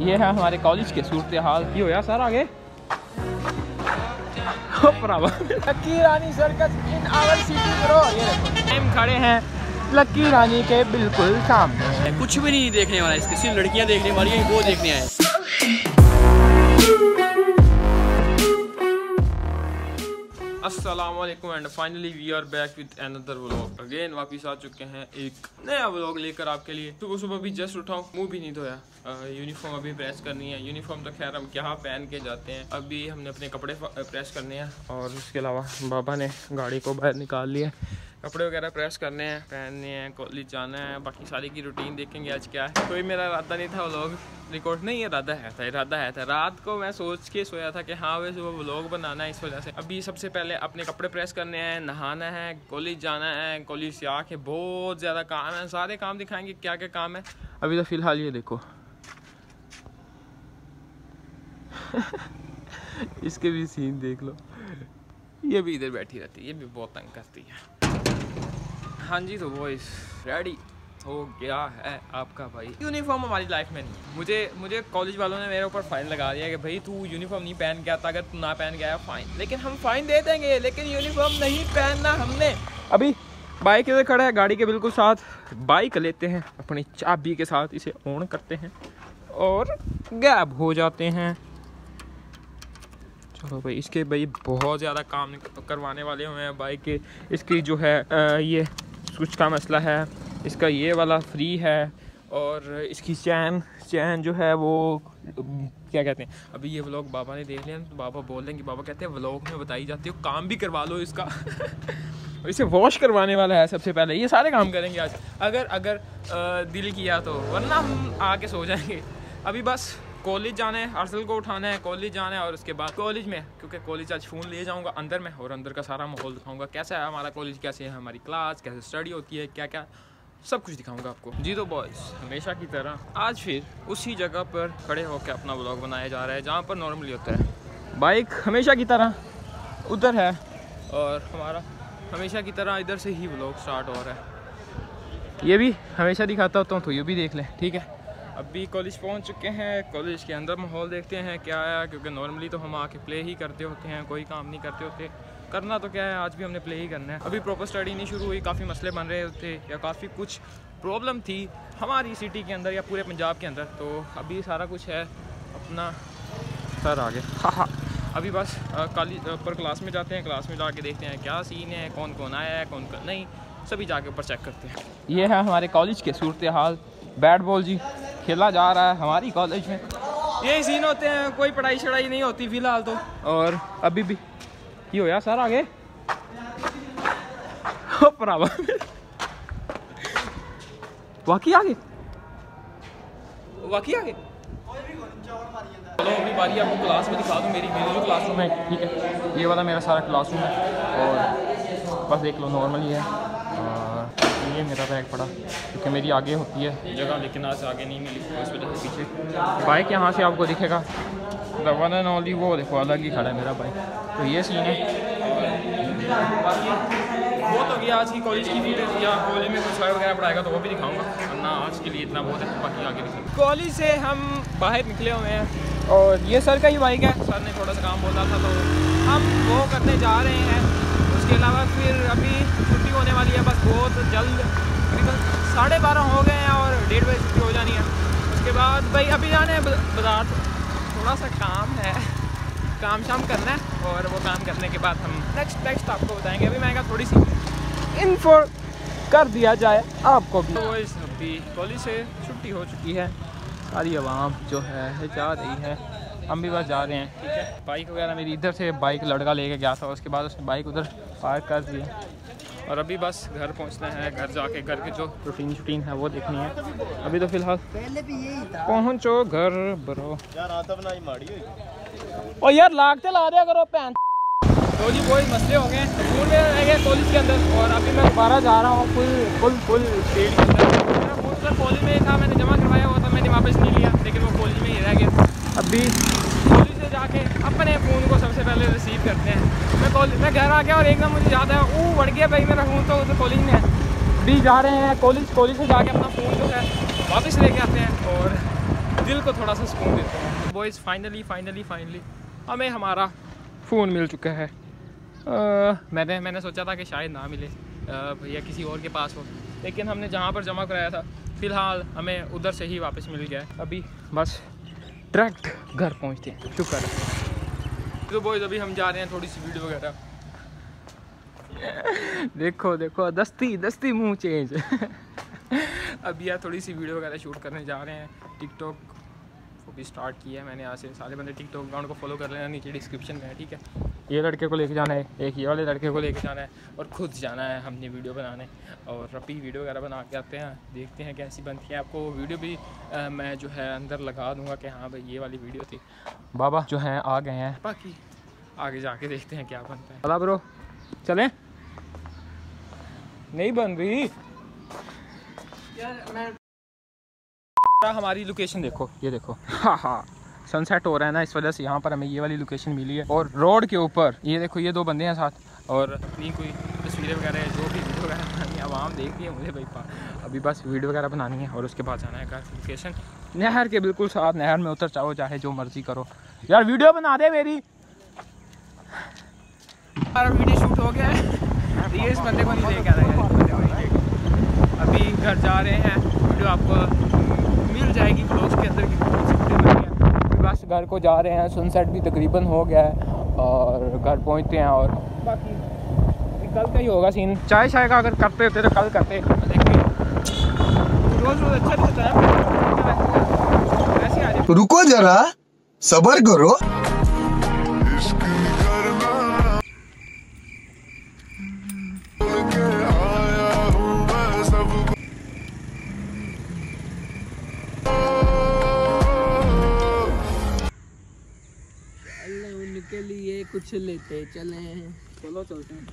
ये है हमारे कॉलेज के सूरत हाल। की हो यार सर आगे। Lucky lucky Rani circus in our city bro ये हम खड़े हैं लक्की रानी के बिल्कुल सामने। कुछ भी नहीं देखने वाला इसके सिर्फ़ लड़कियाँ देखने वाली है वो देखने आए वालेकुम and finally we are back with another vlog again वापस आ चुके हैं एक नया व्लॉग लेकर आपके लिए। सुबह सुबह भी जस्ट उठाऊँ मुँह भी नहीं धोया। यूनिफॉर्म अभी प्रेस करनी है। यूनिफॉर्म तो खैर हम क्या पहन के जाते हैं। अभी हमने अपने कपड़े प्रेस करने हैं और उसके अलावा बाबा ने गाड़ी को बाहर निकाल लिया। कपड़े वगैरह प्रेस करने हैं, पहनने हैं, कॉलेज जाना है, बाकी सारी की रूटीन देखेंगे आज क्या है। कोई मेरा इरादा नहीं था व्लॉग रिकॉर्ड नहीं, इरादा है था, इरादा है था। रात को मैं सोच के सोया था कि हाँ वो व्लॉग बनाना है इस वजह से। अभी सबसे पहले अपने कपड़े प्रेस करने हैं, नहाना है, कॉलेज जाना है, कॉलेज से आके बहुत ज़्यादा काम है। सारे काम दिखाएँगे क्या क्या काम है। अभी तो फ़िलहाल ये देखो। इसके भी सीन देख लो। ये भी इधर बैठी रहती है, ये भी बहुत तंग करती है। हाँ जी तो वॉइस रेडी हो गया है आपका भाई। यूनिफॉर्म हमारी लाइफ में नहीं मुझे मुझे कॉलेज वालों ने मेरे ऊपर फाइन लगा दिया कि भाई तू यूनिफॉर्म नहीं पहन के आता अगर तू ना पहन आया फाइन लेकिन हम फाइन दे देंगे लेकिन यूनिफॉर्म नहीं पहनना हमने। अभी बाइक इधर खड़ा है गाड़ी के बिल्कुल साथ। बाइक लेते हैं अपनी चाबी के साथ इसे ऑन करते हैं और गैप हो जाते हैं। चलो भाई इसके भाई बहुत ज़्यादा काम करवाने वाले हुए हैं बाइक के। इसकी जो है आ, ये कुछ का मसला है इसका ये वाला फ्री है और इसकी चैन चैन जो है वो क्या कहते हैं अभी ये व्लॉग बाबा ने देख लिया तो बाबा बोल कि बाबा कहते हैं व्लॉग में बताई जाती है काम भी करवा लो इसका। इसे वॉश करवाने वाला है सबसे पहले ये सारे काम करेंगे आज। अगर अगर आ, दिल किया तो वरना हम आके सो जाएँगे। अभी बस कॉलेज जाना है अर्सल को उठाना है, कॉलेज जाना है और उसके बाद कॉलेज में, क्योंकि कॉलेज आज फ़ोन ले जाऊँगा अंदर में और अंदर का सारा माहौल दिखाऊँगा। कैसा है हमारा कॉलेज, कैसे है हमारी क्लास कैसे स्टडी होती है क्या क्या सब कुछ दिखाऊँगा आपको। जी तो बॉयज़ हमेशा की तरह आज फिर उसी जगह पर खड़े होकर अपना ब्लॉग बनाया जा रहा है, जहाँ पर नॉर्मली होता है। बाइक हमेशा की तरह उधर है और हमारा हमेशा की तरह इधर से ही ब्लॉग स्टार्ट हो रहा है। ये भी हमेशा दिखाता होता हूँ तो ये भी देख लें, ठीक है? अभी कॉलेज पहुँच चुके हैं, कॉलेज के अंदर माहौल देखते हैं क्या आया क्योंकि नॉर्मली तो हम आके प्ले ही करते होते हैं, कोई काम नहीं करते होते। करना तो क्या है, आज भी हमने प्ले ही करना है। अभी प्रॉपर स्टडी नहीं शुरू हुई, काफ़ी मसले बन रहे थे या काफ़ी कुछ प्रॉब्लम थी हमारी सिटी के अंदर या पूरे पंजाब के अंदर। तो अभी सारा कुछ है, अपना सर आगे। हाँ हाँ। अभी बस कॉलेज पर क्लास में जाते हैं क्लास में जाके देखते हैं क्या सीन है कौन कौन आया है कौन कौन नहीं, सभी जाके ऊपर चेक करते हैं। ये है हमारे कॉलेज के सूरत हाल। बैट बॉल जी। खेला जा रहा है हमारी कॉलेज में। यही सीन होते हैं कोई पढ़ाई शढ़ाई नहीं होती फ़िलहाल तो। और अभी भी ये हो यार सर आगे। भरावा वाकई आगे? वाकई आगे? चलो अभी बारी आपको क्लास में दिखा दूँ मेरी मेरी जो क्लासरूम है ठीक है। ये वाला मेरा सारा क्लासरूम है और बस देख लो नॉर्मल ही है। ये मेरा बैग पड़ा क्योंकि मेरी आगे होती है। जगह लेकिन आज आगे नहीं मिली तो इस वजह से पीछे। बाइक यहाँ से आपको दिखेगा। द वन एंड ओनली वो देखो अलग ही खड़ा है मेरा बाइक तो ये सीन है। बहुत हो गया आज की कॉलेज की फ़ील्ड या कॉलेज में कुछ वगैरह पढ़ाएगा तो वो भी दिखाऊँगा। वरना आज के लिए इतना बहुत है बाकी आगे दिखाऊँगा कॉलेज से हम बाहर निकले हुए हैं और ये सर का ही बाइक है। सर ने थोड़ा सा काम बोला था तो हम वो करने जा रहे हैं। उसके अलावा फिर अभी छुट्टी होने वाली है, बस बहुत जल्द, तकरीबन साढ़े बारह हो गए हैं और डेढ़ बजे छुट्टी हो जानी है। उसके बाद भाई, अभी जाने बाज़ार। थोड़ा सा काम है। काम शाम करना है और वो काम करने के बाद हम नेक्स्ट नेक्स्ट आपको बताएँगे। अभी मैं थोड़ी सी इन्फो कर दिया जाए आपको भी। तो इस अभी कॉलेज से छुट्टी हो चुकी है। सारी आवाम जो है, जा रही है। हम भी बस जा रहे हैं। ठीक है। बाइक वगैरह मेरी इधर से बाइक लड़का लेके गया था, उसके बाद उसने बाइक उधर पार्क कर दी और अभी बस घर पहुँचना है, घर जाके घर के जो रूटीन शूटीन है, वो देखनी है। अभी तो फ़िलहाल पहुंचो घर बरो यार आता बनाई माड़ी हुई और यार लागते ला दिया करो पैन तो जी, वही मसले हो गए। फ़ोन में रह गए कॉलेज के अंदर। और अभी मैं दोबारा जा रहा हूँ फुल फुल फुल स्पीड के अंदर। मेरा सर कॉलेज में था, मैंने जमा करवाया हुआ था, मैंने वापस नहीं लिया, लेकिन वो कॉलेज में ही रह गया। अभी कॉलेज से जाके अपने फ़ोन को सबसे पहले रिसीव करते हैं। मैं कॉलेज मैं घर आ गया और एकदम मुझे याद है वो बढ़ गया भाई मेरा फ़ोन तो उधर कॉलेज में अभी जा रहे हैं कॉलेज कॉलेज से जाके अपना फ़ोन जो है वापस लेके आते हैं और दिल को थोड़ा सा सुकून देते हैं। बॉयज़ फाइनली फाइनली फाइनली हमें हमारा फ़ोन मिल चुका है। अ, मैंने मैंने सोचा था कि शायद ना मिले भैया किसी और के पास हो लेकिन हमने जहाँ पर जमा कराया था फ़िलहाल हमें उधर से ही वापस मिल गया है। अभी बस डायरेक्ट घर पहुँचते हैं। शुक्र है। तो बॉयज़ अभी हम जा रहे हैं थोड़ी सी वीडियो वगैरह। देखो देखो दस्ती दस्ती मुँह चेंज। अभी यार थोड़ी सी वीडियो वगैरह शूट करने जा रहे हैं टिकटॉक। को भी स्टार्ट किया है। मैंने यहाँ से सारे बंदे टिकटॉक अकाउंट को फॉलो कर लेना नीचे डिस्क्रिप्शन में है ठीक है? ये लड़के को लेके जाना है एक ये वाले लड़के को लेके जाना है और खुद जाना है हमने वीडियो बनाने और अभी वीडियो वगैरह बना के आते हैं देखते हैं कैसी बनती है। आपको वीडियो भी अ, मैं जो है अंदर लगा दूँगा कि हाँ भाई ये वाली वीडियो थी। बाबा जो हैं आ गए हैं। बाकी आगे जाके देखते हैं क्या बनता है। चला ब्रो चलें? नहीं बन रही? हमारी लोकेशन देखो, ये देखो। हाँ हाँ। सनसेट हो रहा है ना, इस वजह से यहाँ पर हमें ये वाली लोकेशन मिली है। और रोड के ऊपर, ये देखो, ये दो बंदे हैं साथ। और अपनी कोई तस्वीरें वगैरह जो भी वीडियो वगैरह बनानी है आवाम देख है मुझे भाई अभी बस वीडियो वगैरह बनानी है, और उसके बाद जाना है घर लोकेशन नहर के बिल्कुल साथ, नहर में उतर जाओ, चाहे जो मर्ज़ी करो। यार वीडियो बना दे मेरी। वीडियो शूट हो गया है। ये इस बंदे को नहीं लेके रहा है। अभी घर जा रहे हैं। वीडियो आपको जाएगी ब्लॉग्स के अंदर की है। बस घर को जा रहे हैं सनसेट भी तकरीबन हो गया है और घर पहुँचते हैं और बाकी कल का ही होगा सीन चाय शाय का अगर करते होते तो कल करते। देखिए रोज़ रोज़ अच्छा है। रुको जरा सबर करो। कुछ लेते चले चलो चलते हैं।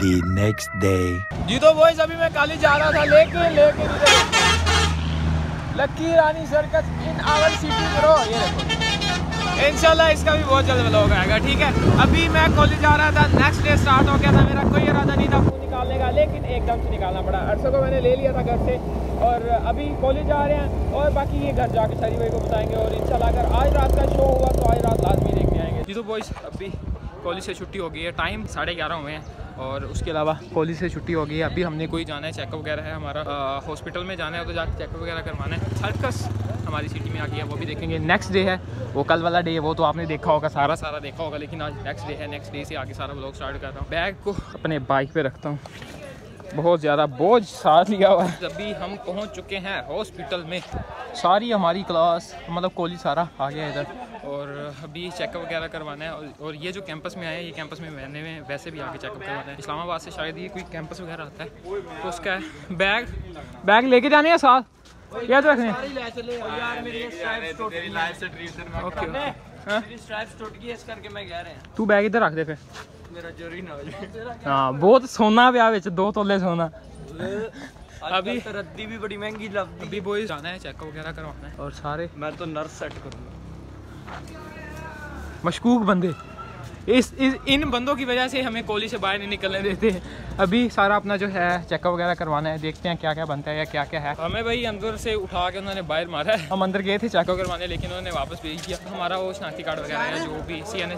The next day. जी तो बॉयज़ अभी मैं काली जा रहा था लेकिन लेकिन lucky Rani circus in our city bro ये देखो। इंशाल्लाह इसका भी बहुत जल्द व्लॉग आएगा, ठीक है? अभी मैं कॉलेज जा रहा था नेक्स्ट डे स्टार्ट हो गया था मेरा, कोई इरादा नहीं था फ़ोन निकालने का, लेकिन एकदम से निकालना पड़ा। अरसों को मैंने ले लिया था घर से, और अभी कॉलेज जा रहे हैं, और बाकी ये घर जाके शरी भाई को बताएँगे, और इंशाल्लाह अगर आज रात का शो हुआ तो आज रात लाजमी देखने आएँगे। जी तो बॉयज़ अभी कॉलेज से छुट्टी हो गई है टाइम साढ़े ग्यारह हुए हैं, और उसके अलावा कॉलेज से छुट्टी हो गई है। अभी हमने कोई जाना है चेकअप वगैरह है हमारा हॉस्पिटल में जाना है तो जाके चेकअप वगैरह करवाना है। सर्कस हमारी सिटी में आ गया वो भी देखेंगे। नेक्स्ट डे है वो कल वाला डे है वो तो आपने देखा होगा सारा सारा देखा होगा लेकिन आज नेक्स्ट डे है नेक्स्ट डे से आगे सारा ब्लॉग स्टार्ट कर रहा हूँ। बैग को अपने बाइक पर रखता हूँ। बहुत ज़्यादा बोझ साथ लिया हुआ है। अभी हम पहुँच चुके हैं हॉस्पिटल में सारी हमारी क्लास मतलब कॉलेज सारा आ गया इधर। और अभी चेकअप वगैरह करवाना है और, और ये जो कैंपस में आया है ये कैंपस में मैंने में वैसे भी आके चेकअप करवाना है। इस्लामाबाद से शायद ये कोई कैंपस वगैरह आता है तो उसका है बैग बैग लेके जाने हैं साथ? याद रखने हैं? ओके ओके हाँ? इस करके मैं कह रहे हैं तू बैग इधर रख दे फिर मेरा चोरी ना हो जाए हाँ बहुत सोना ਪਿਆ ਵਿੱਚ दो तोले सोना अभी तो रद्दी भी बड़ी महंगी लगती अभी बॉयज जाना है चेकअप वगैरह करवाना है और सारे मैं तो नर्स सेट करूंगा मशकूक बंदे इस, इस इन बंदों की वजह से हमें कॉलेज से बाहर नहीं निकलने देते अभी सारा अपना जो है चेकअप वगैरह करवाना है देखते हैं क्या क्या बनता है या क्या क्या है। हमें भाई अंदर से उठा के उन्होंने बाहर मारा है। हम अंदर गए थे चेकअप करवाने लेकिन उन्होंने वापस भेज दिया। हमारा वो शनाख्ती कार्ड वगैरह है जो भी सी एन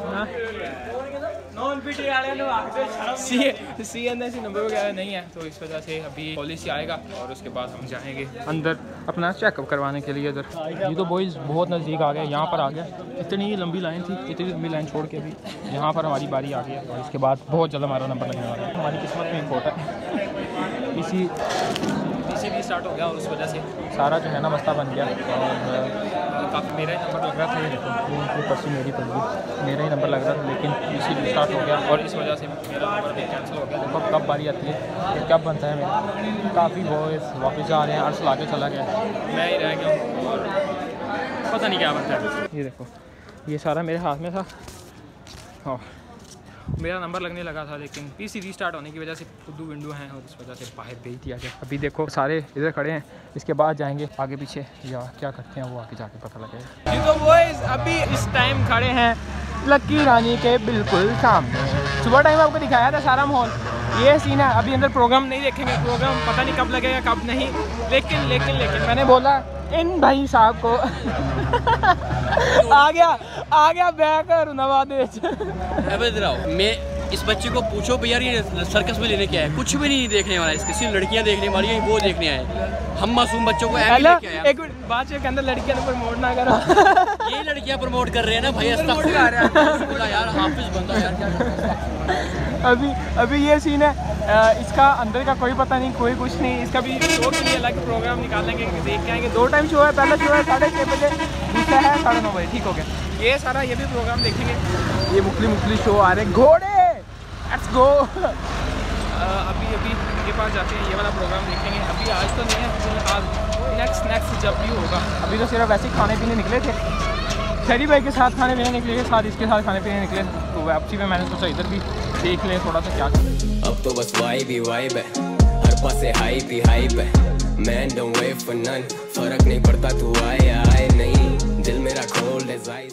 नॉन पीटी वाले ने आखते शर्म सी एन एस नंबर वगैरह नहीं है तो इस वजह से अभी कॉलेज से आएगा और उसके बाद हम जाएँगे अंदर अपना चेकअप करवाने के लिए इधर। ये तो बॉयज़ बहुत नज़दीक आ गया यहाँ पर आ गया इतनी लंबी लाइन थी इतनी लंबी लाइन छोड़ के भी। यहाँ पर हमारी बारी आ गई है और इसके बाद बहुत जल्द हमारा नंबर लगने वाला है। हमारी किस्मत में होता है। इसी इसी भी स्टार्ट हो गया और उस वजह से। सारा जो है ना मसला बन गया। और काफ़ी मेरा ही नंबर लग रहा था। ये ये ये पर्ची मेरी पड़ मेरा ही नंबर लग रहा था लेकिन इसी भी स्टार्ट हो गया। और इस वजह से मेरा नंबर भी कैंसिल हो गया। देखो कब बारी आती है ये कब बनता है मेरा। काफ़ी बॉयज़ वापस जा रहे हैं अर्सल आगे चला गया मैं ही रह गया हूँ और पता नहीं क्या बनता है। ये देखो ये सारा मेरे हाथ में था। और मेरा नंबर लगने लगा था, लेकिन पीसी रीस्टार्ट होने की वजह से खुदू विंडो हैं और इस वजह से बाहर भेज दिया गया अभी देखो, सारे इधर खड़े हैं, इसके बाद जाएँगे आगे पीछे। या, क्या करते हैं, वो आगे जाके पता लगेगा। जी तो बॉयज़ अभी इस टाइम खड़े हैं लक्की रानी के बिल्कुल सामने। सुबह टाइम आपको दिखाया था सारा माहौल? ये सीन है अभी अंदर प्रोग्राम नहीं देखेंगे प्रोग्राम पता नहीं कब लगेगा कब नहीं। लेकिन लेकिन लेकिन मैंने बोला इन भाई साहब को। आ गया आ गया बैकर आओ। मैं इस बच्चे को पूछो भैया ये सर्कस में लेने क्या है? कुछ भी नहीं देखने वाला इसके सिर्फ़ लड़कियाँ देखने वाली हैं वो देखने आए हम मासूम बच्चों को एक मिनट बात के अंदर लड़कियाँ तो प्रमोट ना करो। ये लड़कियाँ प्रमोट कर रहे हैं ना भैया अस्तगफुरुल्लाह यार हाफिज बंदा यार? अभी अभी ये सीन है। अ, इसका अंदर का कोई पता नहीं कोई कुछ नहीं। इसका भी शो के लिए अलग प्रोग्राम निकालेंगे देख के आएँगे। दो टाइम शो है पहला शो है साढ़े छः बजे दूसरा है साढ़े नौ बजे ठीक हो गया। ये सारा ये भी प्रोग्राम देखेंगे। ये मुखली मुखली शो आ रहे। घोड़े! लेट्स गो अभी अभी इनके पास जाते हैं ये वाला प्रोग्राम देखेंगे। अभी आज तो नहीं है फ़िलहाल नेक्स्ट नेक्स्ट जब भी होगा। अभी तो सिर्फ़ वैसे ही खाने पीने निकले थे। शरी भाई के साथ खाने पीने निकले साथ इसके साथ खाने पीने निकले तो वापसी में मैंने सोचा इधर भी सीख लें थोड़ा सा क्या करें अब तो बस वाइब ही वाइब है। हर पास से हाइप ही हाइप है। Man don't wait for none फ़र्क नहीं पड़ता, तू आए आए, नहीं। दिल मेरा खोल डिज़ाइन